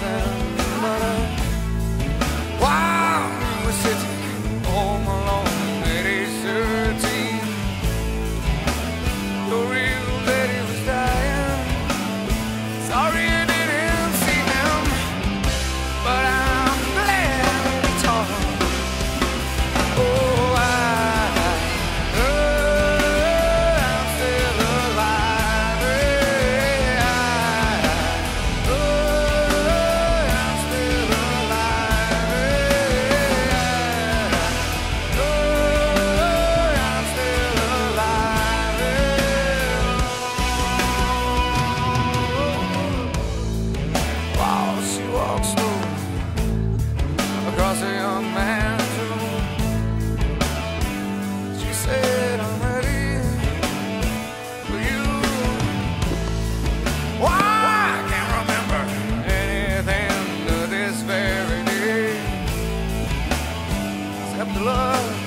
nothing but a blood.